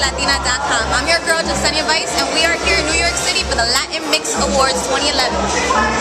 I'm your girl, Justine Vice, and we are here in New York City for the Latin Mix Awards 2011.